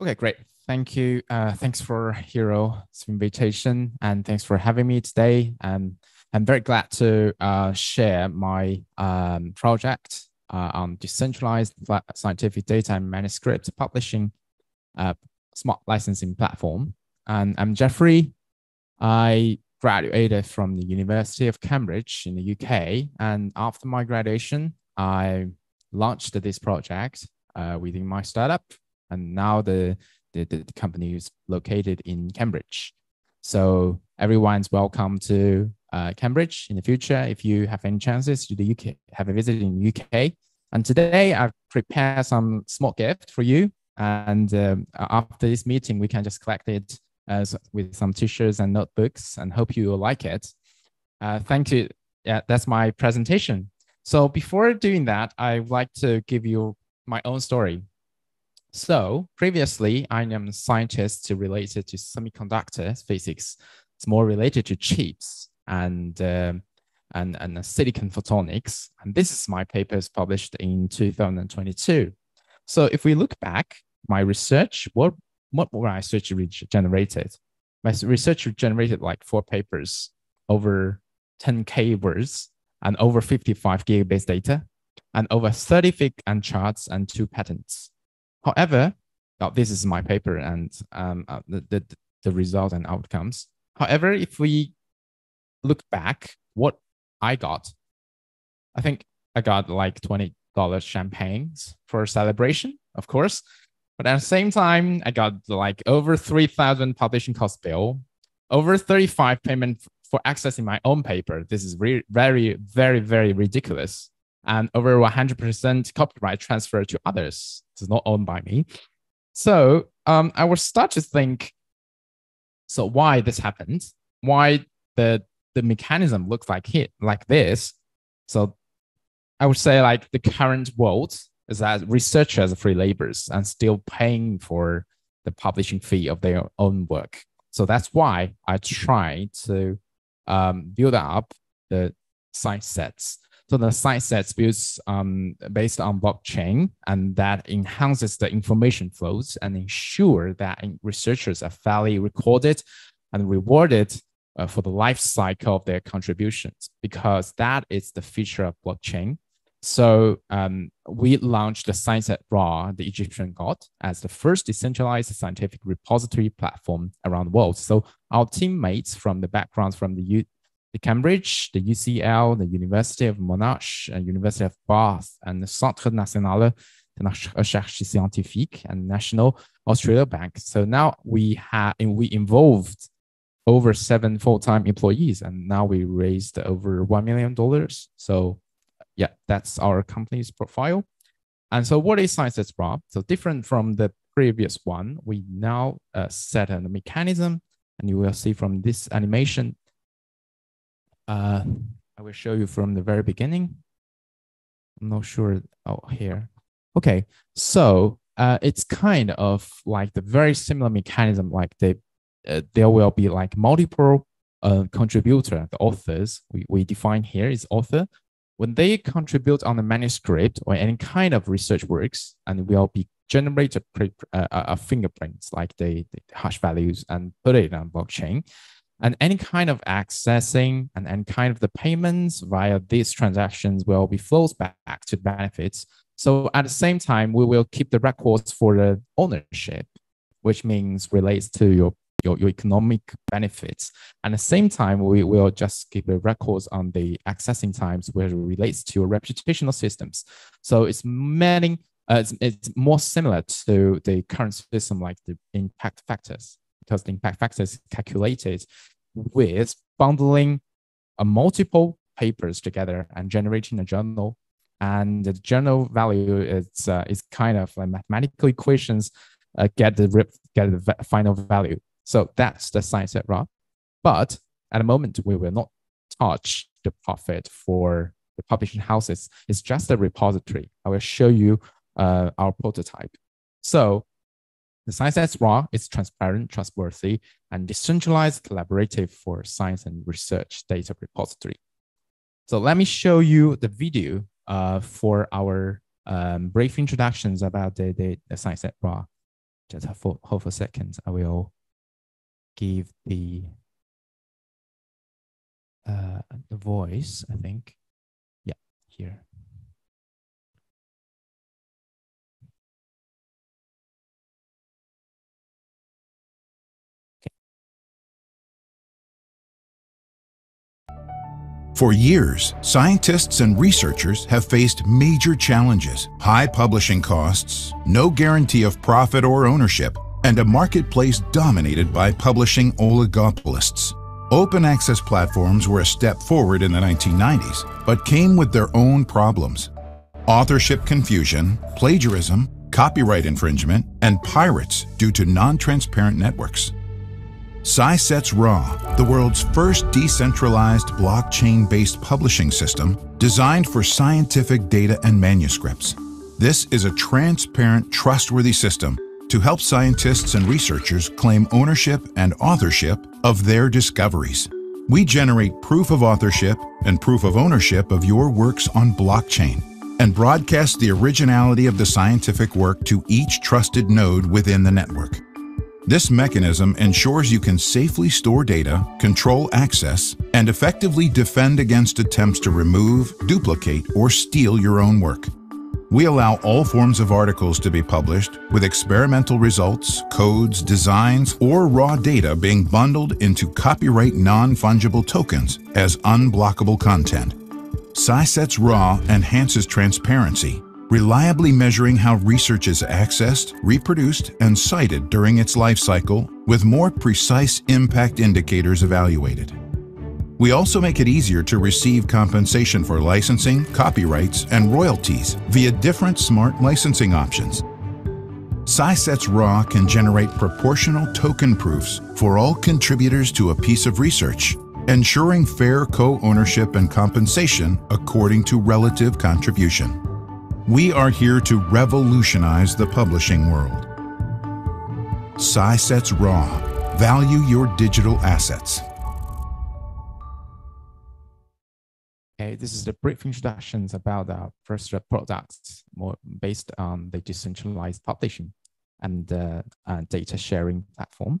Okay, great. Thank you. Uh, thanks for Hero's invitation and thanks for having me today. Um, I'm very glad to uh, share my um, project uh, on decentralized scientific data and manuscript publishing uh, smart licensing platform. And I'm Jeffery. I graduated from the University of Cambridge in the UK. And after my graduation, I launched this project uh, within my startup and now the, the, the company is located in Cambridge. So everyone's welcome to uh, Cambridge in the future if you have any chances to the UK, have a visit in UK. And today I've prepared some small gift for you. And um, after this meeting, we can just collect it as with some t-shirts and notebooks and hope you will like it. Uh, thank you. Yeah, that's my presentation. So before doing that, I would like to give you my own story. So previously, I am a scientist related to semiconductor physics. It's more related to chips and um, and and silicon photonics. And this is my papers published in 2022. So if we look back, my research, what what my research generated? My research generated like four papers, over 10k words, and over 55 gigabytes data, and over 30 fig and charts and two patents. However, oh, this is my paper and um, uh, the, the, the result and outcomes. However, if we look back, what I got, I think I got like $20 champagnes for celebration, of course. But at the same time, I got like over 3,000 publishing cost bill, over 35 payment for accessing my own paper. This is re- very, very, very ridiculous and over 100% copyright transfer to others. It's not owned by me. So um, I will start to think, so why this happened? Why the the mechanism looks like it like this? So I would say like the current world is that researchers are free laborers and still paying for the publishing fee of their own work. So that's why I try to um, build up the Scisets so the Scisets builds um, based on blockchain, and that enhances the information flows and ensure that researchers are fairly recorded and rewarded uh, for the life cycle of their contributions, because that is the feature of blockchain. So um, we launched the Sciset Ra, the Egyptian god, as the first decentralized scientific repository platform around the world. So our teammates from the backgrounds from the U the Cambridge, the UCL, the University of Monash, uh, University of Bath, and the Centre National de Recherche Scientifique and National Australia Bank. So now we have we involved over seven full-time employees, and now we raised over one million dollars. So yeah, that's our company's profile. And so what is Scisets Ra? So different from the previous one, we now uh, set a mechanism, and you will see from this animation uh, I will show you from the very beginning. I'm not sure. Oh, here. Okay, so uh, it's kind of like the very similar mechanism. Like they, uh, there will be like multiple uh, contributor, the authors we, we define here is author. When they contribute on the manuscript or any kind of research works, and will be generated a, uh, uh, fingerprints like the, the hash values and put it on blockchain and any kind of accessing and any kind of the payments via these transactions will be flows back to benefits. So at the same time, we will keep the records for the ownership, which means relates to your, your, your economic benefits. And at the same time, we will just keep the records on the accessing times where it relates to your reputational systems. So it's many, uh, it's, it's more similar to the current system like the impact factors because the impact factor is calculated with bundling a multiple papers together and generating a journal. And the journal value is uh, is kind of like mathematical equations uh, get the rip, get the final value. So that's the Sciset Ra. But at the moment, we will not touch the profit for the publishing houses. It's just a repository. I will show you uh, our prototype. So the science Scisets Ra is transparent, trustworthy, and decentralized collaborative for science and research data repository. So let me show you the video uh, for our um, brief introductions about the, the, the Sciset Ra. just hold, hold for a second. I will give the uh, the voice, I think. Yeah, here. For years, scientists and researchers have faced major challenges high publishing costs, no guarantee of profit or ownership, and a marketplace dominated by publishing oligopolists. Open access platforms were a step forward in the 1990s, but came with their own problems. Authorship confusion, plagiarism, copyright infringement, and pirates due to non-transparent networks. SciSets Ra, the world's first decentralized blockchain-based publishing system designed for scientific data and manuscripts. This is a transparent, trustworthy system to help scientists and researchers claim ownership and authorship of their discoveries. We generate proof of authorship and proof of ownership of your works on blockchain and broadcast the originality of the scientific work to each trusted node within the network. This mechanism ensures you can safely store data, control access, and effectively defend against attempts to remove, duplicate, or steal your own work. We allow all forms of articles to be published, with experimental results, codes, designs, or raw data being bundled into copyright non-fungible tokens as unblockable content. SciSets Ra enhances transparency reliably measuring how research is accessed, reproduced, and cited during its life cycle with more precise impact indicators evaluated. We also make it easier to receive compensation for licensing, copyrights, and royalties via different smart licensing options. SciSets Ra can generate proportional token proofs for all contributors to a piece of research, ensuring fair co-ownership and compensation according to relative contribution. We are here to revolutionize the publishing world. SciSets Ra. Value your digital assets. Okay, this is the brief introductions about our first products, more based on the decentralized publishing and uh, uh, data sharing platform.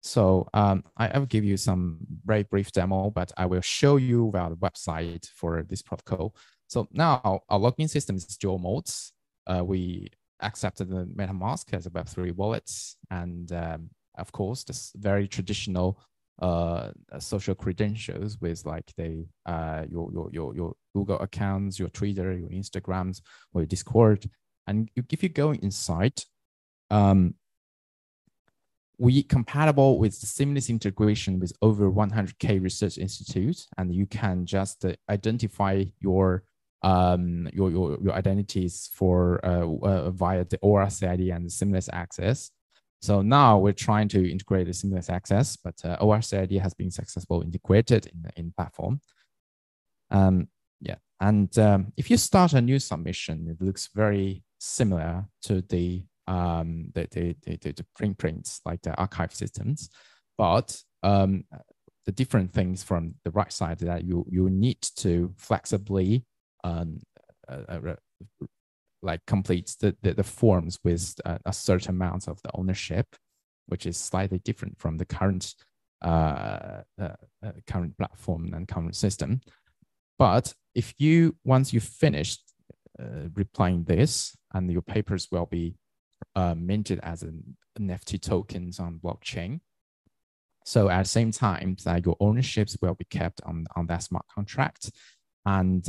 So um, I, I, will give you some very brief demo, but I will show you our website for this protocol. So now our login system is dual modes. Uh, we accepted the MetaMask as a Web3 wallet. And um, of course, this very traditional uh, social credentials with like the uh, your, your, your, your Google accounts, your Twitter, your Instagrams, or your Discord. And if you go inside, um, we compatible with seamless integration with over 100k research institutes, and you can just uh, identify your um, your, your, your identities for uh, uh, via the ORCID and seamless access. So now we're trying to integrate the seamless access, but uh, ORCID has been successfully integrated in in platform. Um, yeah, and um, if you start a new submission, it looks very similar to the um, the, the, the, the print prints like the arXiv systems, but um, the different things from the right side that you you need to flexibly um, uh, uh, like completes the, the, the forms with a, a, certain amount of the ownership, which is slightly different from the current uh, uh, uh, current platform and current system. But if you once you finished uh, replying this, and your papers will be minted as an NFT tokens on blockchain. So at the same time, that your ownerships will be kept on, on that smart contract, and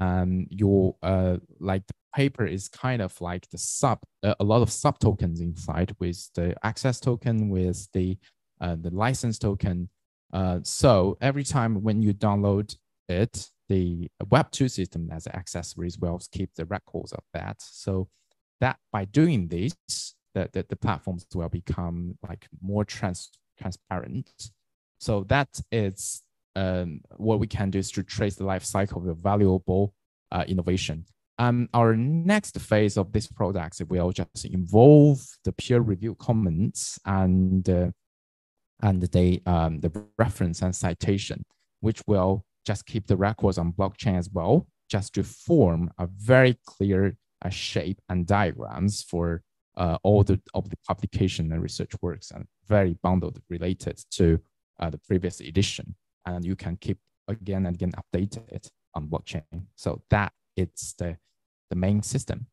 um, your uh, like the paper is kind of like the sub a lot of sub tokens inside with the access token with the uh, the license token. Uh, so every time when you download it the web2 system as accessories will keep the records of that. So that by doing this the, the, the platforms will become like more trans transparent. So that is um, what we can do is to trace the life cycle of a valuable uh, innovation. Um, our next phase of this product will just involve the peer review comments and uh, and the um, the reference and citation, which will just keep the records on blockchain as well, just to form a very clear uh, shape and diagrams for uh, all the of the publication and research works and very bundled related to uh, the previous edition, and you can keep again and again updated on blockchain. So that it's the the main system.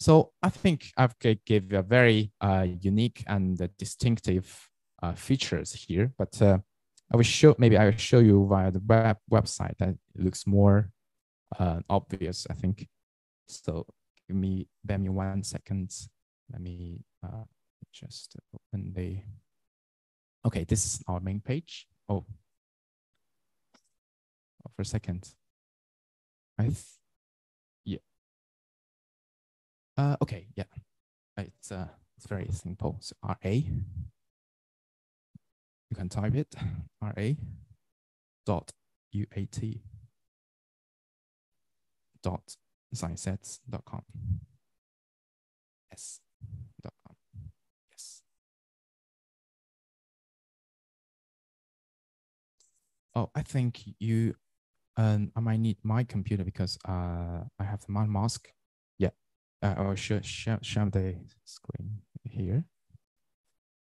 So I think I've give a very uh, unique and distinctive uh, features here, but uh, I will show maybe I will show you via the web website that looks more uh, obvious. I think. So give me bear me one second. Let me uh, just open the. Okay, this is our main page. Oh for a second. I yeah. Uh, okay, yeah. It's uh, it's very simple. So RA. You can type it RA dot UAT dot sciencesets.com. Yes. Dot com. Yes. Oh, I think you um I might need my computer because uh I have the mask. Yeah. Uh, I'll show, show, show the screen here.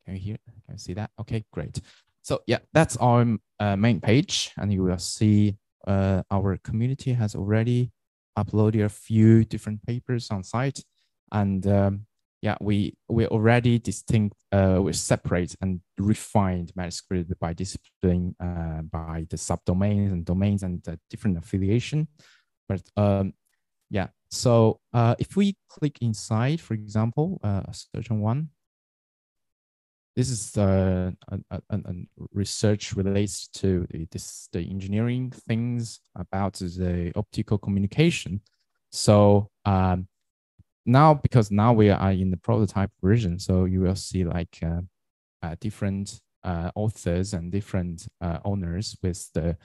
Can you hear? Can you see that? Okay, great. So yeah, that's our uh, main page, and you will see uh, our community has already uploaded a few different papers on site, and um, yeah, we we already distinct, uh, we separate and refined manuscript by discipline, uh, by the subdomains and domains and the different affiliation. But um, yeah, so uh, if we click inside, for example, uh, a certain one, this is uh, a, a, research relates to the, this, the engineering things about the optical communication. So um, now, because now we are in the prototype version, so you will see like uh, uh, different uh, authors and different owners with the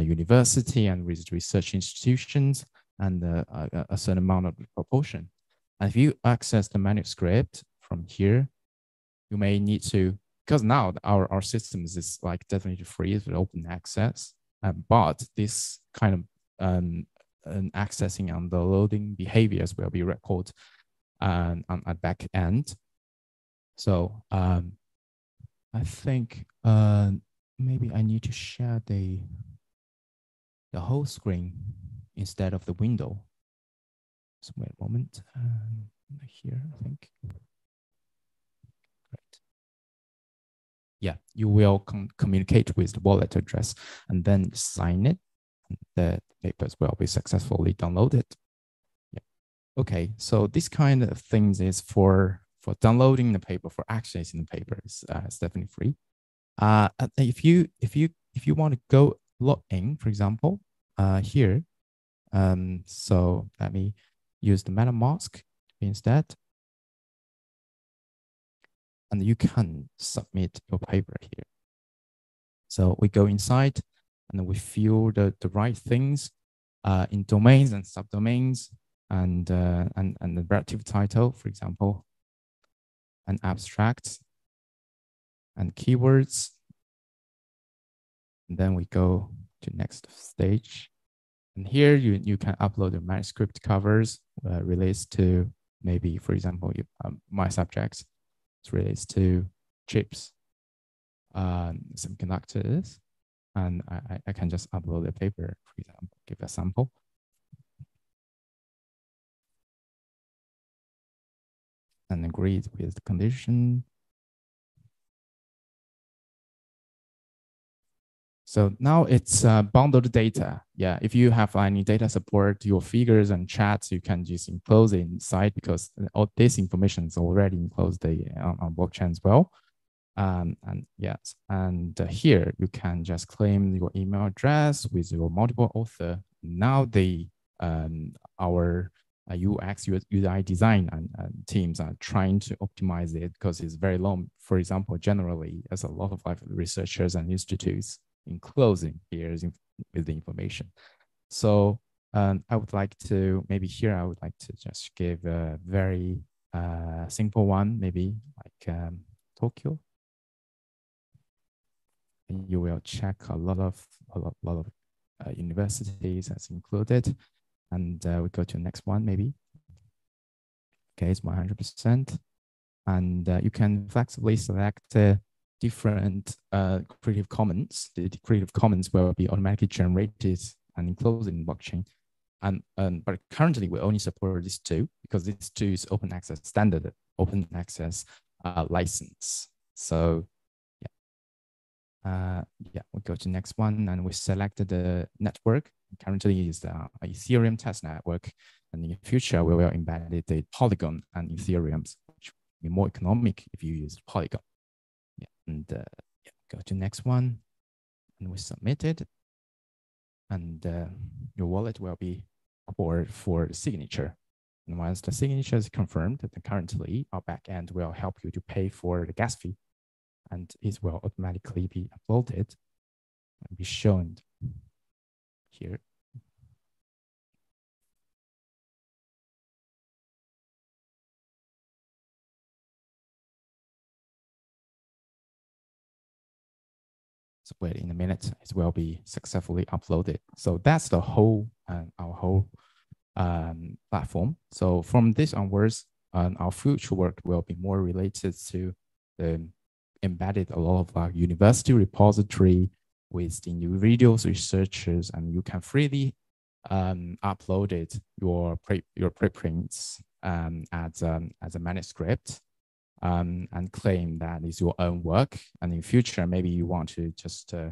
university and with research institutions and a, a certain amount of proportion. And if you access the manuscript from here, you may need to because now our, our systems is like definitely free with open access but this kind of um, an accessing and the loading behaviors will be recorded um, on a back end. So um, i think uh, maybe i need to share the the whole screen instead of the window. So wait a moment um, here i think. Yeah, you will com communicate with the wallet address and then sign it. The papers will be successfully downloaded. Yeah. Okay, so this kind of things is for for downloading the paper, for accessing the paper is uh, it's definitely free. Uh, if you if you if you want to go log in, for example, uh, here, um, so let me use the MetaMask instead and you can submit your paper here. So we go inside and then we fill the, the right things uh, in domains and subdomains and, uh, and, and the relative title, for example, and abstract and keywords. And then we go to next stage. And here you, you can upload the manuscript covers uh, relates to maybe, for example, you, um, my subjects it relates to chips, um, semiconductors, and I, I can just upload a paper, for example, give a sample. And agree with the condition So now it's uh, bundled data. Yeah, if you have any data support, your figures and chats, you can just enclose it inside because all this information is already enclosed on, on blockchain as well. Um, and yes, and uh, here you can just claim your email address with your multiple author. Now the um, our uh, UX UI design and, teams are trying to optimize it because it's very long. For example, generally, as a lot of researchers and institutes in closing here with the information. So um, I would like to, maybe here, I would like to just give a very uh, simple one, maybe like um, Tokyo. You will check a lot of, a lot, lot of uh, universities as included. And uh, we go to the next one, maybe. Okay, it's 100%. and uh, you can flexibly select uh, different uh, Creative Commons. The Creative Commons will be automatically generated and enclosed in blockchain. And, um, but currently we only support these two because these two is open access standard, open access uh, license. So uh, yeah, we go to next one and we selected the network. Currently is the Ethereum test network. And in the future, we will embed the Polygon and Ethereum, which will be more economic if you use Polygon. Yeah, and uh, yeah, go to next one and we submit it. And uh, your wallet will be or for the signature. And once the signature is confirmed, then currently our backend will help you to pay for the gas fee and it will automatically be uploaded and be shown here. So wait in a minute, it will be successfully uploaded. So that's the whole, uh, our whole um, platform. So from this onwards, um, our future work will be more related to the embedded a lot of our university repository with the individuals researchers, and you can freely um, upload it your pre your preprints um, as um, as a manuscript um, and claim that is your own work. And in future, maybe you want to just uh,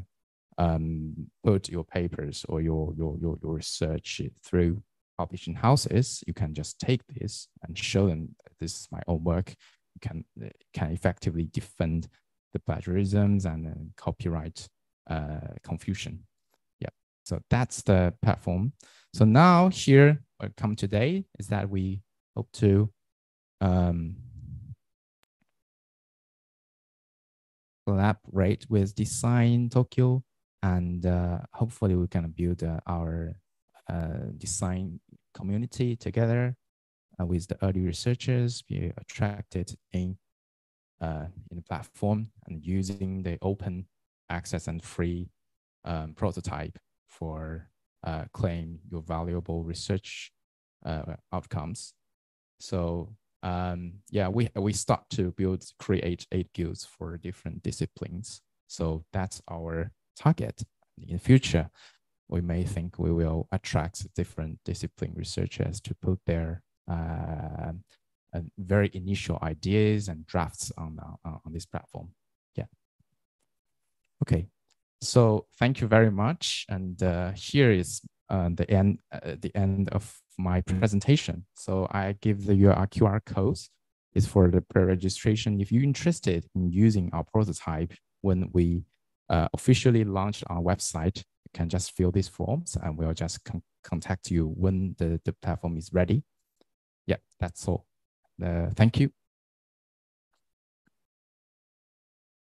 um, put your papers or your, your, your, your research through publishing houses, you can just take this and show them this is my own work. Can, can effectively defend the plagiarisms and copyright uh, confusion. Yeah, so that's the platform. So now here, what come today is that we hope to um, collaborate with DeSci Tokyo, and uh, hopefully we can build uh, our uh, DeSci community together uh, with the early researchers, be attracted in uh, in the platform and using the open access and free um, prototype for uh, claim your valuable research outcomes. So um, yeah, we we start to build create eight guilds for different disciplines. So that's our target. In the future, we may think we will attract different discipline researchers to put their uh, uh, very initial ideas and drafts on uh, on this platform. Yeah. Okay. So thank you very much. And uh, here is uh, the end uh, the end of my presentation. So I give the your QR code is for the pre-registration. If you're interested in using our prototype when we uh, officially launch our website, you can just fill these forms and we'll just con contact you when the, the platform is ready. Yeah, that's all. Uh, thank you.